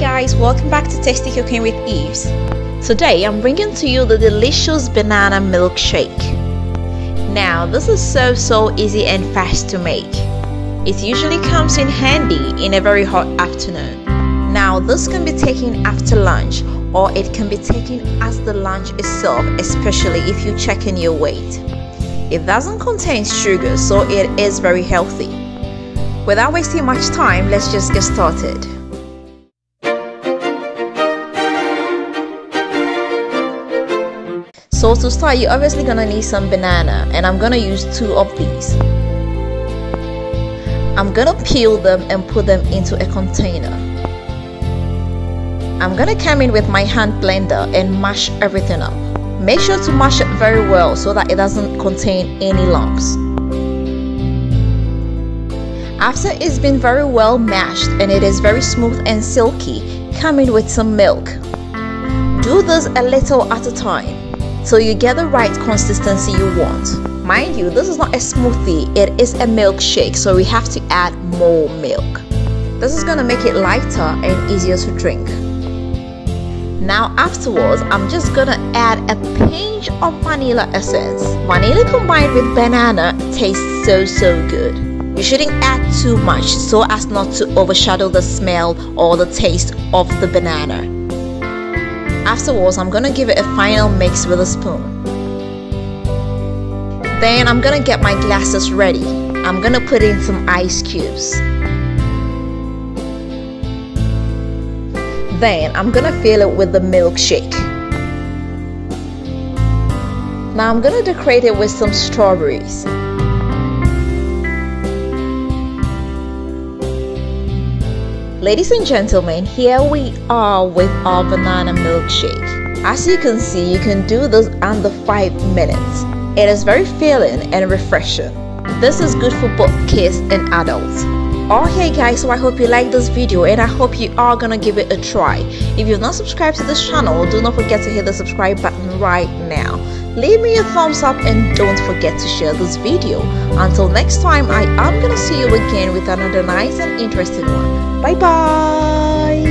guys, welcome back to Tasty Cooking with Yves. Today I'm bringing to you the delicious banana milkshake. Now this is so so easy and fast to make. It usually comes in handy in a very hot afternoon. Now this can be taken after lunch or it can be taken as the lunch itself especially if you check in your weight. It doesn't contain sugar so it is very healthy. Without wasting much time, let's just get started. So to start, you're obviously gonna need some banana and I'm gonna use two of these. I'm gonna peel them and put them into a container. I'm gonna come in with my hand blender and mash everything up. Make sure to mash it very well so that it doesn't contain any lumps. After it's been very well mashed and it is very smooth and silky, come in with some milk. Do this a little at a time so you get the right consistency you want. Mind you, this is not a smoothie, it is a milkshake, so we have to add more milk. This is gonna make it lighter and easier to drink. Now afterwards, I'm just gonna add a pinch of vanilla essence. Vanilla combined with banana tastes so so good. You shouldn't add too much so as not to overshadow the smell or the taste of the banana. Afterwards, I'm gonna give it a final mix with a spoon. Then I'm gonna get my glasses ready. I'm gonna put in some ice cubes. Then I'm gonna fill it with the milkshake. Now I'm gonna decorate it with some strawberries. Ladies and gentlemen, here we are with our banana milkshake. As you can see, you can do this under 5 minutes. It is very filling and refreshing. This is good for both kids and adults. Hey guys, so I hope you like this video and I hope you are gonna give it a try. If you've not subscribed to this channel, do not forget to hit the subscribe button right now. Leave me a thumbs up and don't forget to share this video. Until next time, I am gonna see you again with another nice and interesting one. Bye bye.